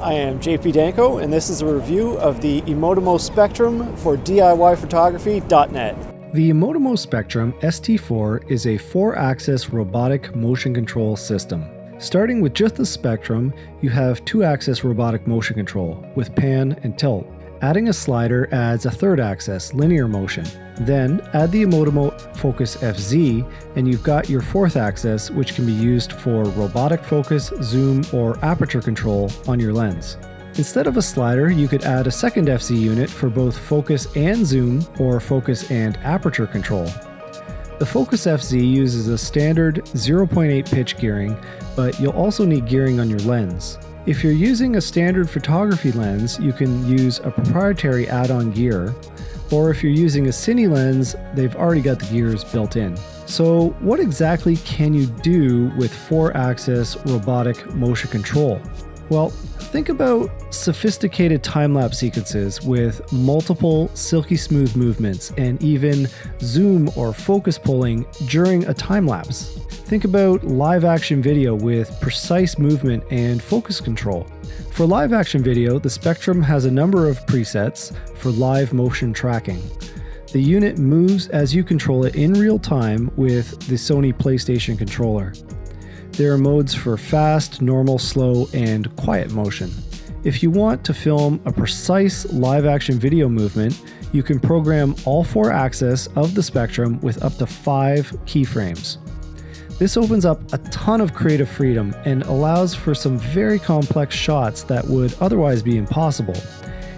I am JP Danko, and this is a review of the eMotimo Spectrum for DIYphotography.net. The eMotimo Spectrum ST4 is a four axis robotic motion control system. Starting with just the Spectrum, you have two axis robotic motion control with pan and tilt. Adding a slider adds a third axis, linear motion. Then add the eMotimo Focus FZ, and you've got your fourth axis, which can be used for robotic focus, zoom, or aperture control on your lens. Instead of a slider, you could add a second FZ unit for both focus and zoom, or focus and aperture control. The Focus FZ uses a standard 0.8 pitch gearing, but you'll also need gearing on your lens. If you're using a standard photography lens, you can use a proprietary add-on gear, or if you're using a cine lens, they've already got the gears built in. So what exactly can you do with 4-axis robotic motion control? Well, think about sophisticated time-lapse sequences with multiple silky smooth movements and even zoom or focus pulling during a time-lapse. Think about live action video with precise movement and focus control. For live action video, the Spectrum has a number of presets for live motion tracking. The unit moves as you control it in real time with the Sony PlayStation controller. There are modes for fast, normal, slow, and quiet motion. If you want to film a precise live action video movement, you can program all four axes of the Spectrum with up to five keyframes. This opens up a ton of creative freedom and allows for some very complex shots that would otherwise be impossible.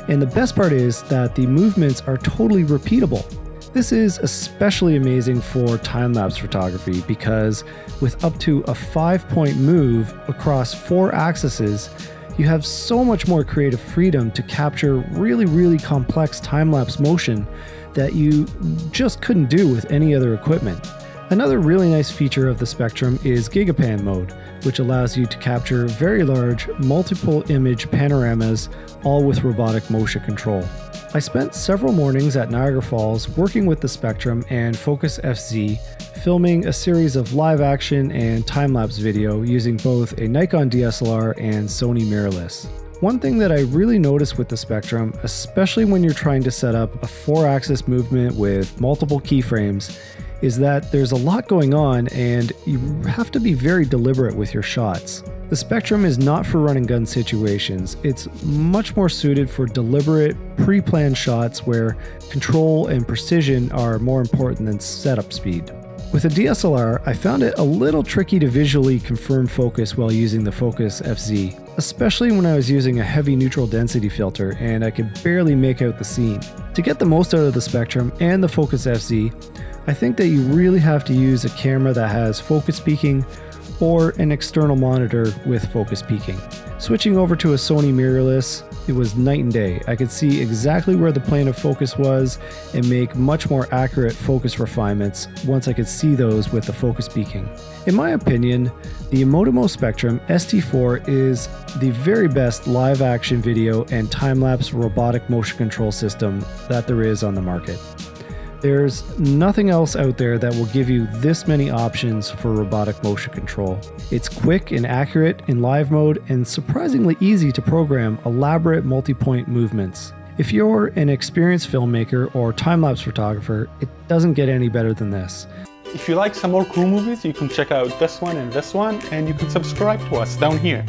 And the best part is that the movements are totally repeatable. This is especially amazing for time lapse photography because with up to a five point move across four axes, you have so much more creative freedom to capture really, really complex time lapse motion that you just couldn't do with any other equipment. Another really nice feature of the Spectrum is Gigapan mode, which allows you to capture very large, multiple image panoramas, all with robotic motion control. I spent several mornings at Niagara Falls working with the Spectrum and Focus FZ, filming a series of live action and time lapse video using both a Nikon DSLR and Sony mirrorless. One thing that I really noticed with the Spectrum, especially when you're trying to set up a four axis movement with multiple keyframes, is that there's a lot going on and you have to be very deliberate with your shots. The Spectrum is not for run and gun situations. It's much more suited for deliberate, pre planned shots where control and precision are more important than setup speed. With a DSLR, I found it a little tricky to visually confirm focus while using the Focus FZ, especially when I was using a heavy neutral density filter and I could barely make out the scene. To get the most out of the Spectrum and the Focus FZ, I think that you really have to use a camera that has focus peaking or an external monitor with focus peaking. Switching over to a Sony mirrorless, it was night and day. I could see exactly where the plane of focus was and make much more accurate focus refinements once I could see those with the focus peaking. In my opinion, the eMotimo Spectrum ST4 is the very best live action video and time lapse robotic motion control system that there is on the market. There's nothing else out there that will give you this many options for robotic motion control. It's quick and accurate in live mode and surprisingly easy to program elaborate multi-point movements. If you're an experienced filmmaker or time-lapse photographer, it doesn't get any better than this. If you like some more cool movies, you can check out this one and this one, and you can subscribe to us down here.